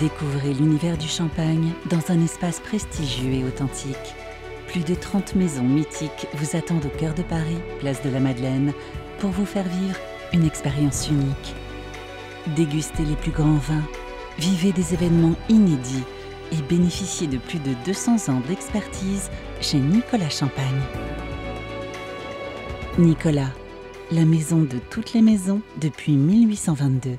Découvrez l'univers du champagne dans un espace prestigieux et authentique. Plus de 30 maisons mythiques vous attendent au cœur de Paris, place de la Madeleine, pour vous faire vivre une expérience unique. Dégustez les plus grands vins, vivez des événements inédits et bénéficiez de plus de 200 ans d'expertise chez Nicolas Champagne. Nicolas, la maison de toutes les maisons depuis 1822.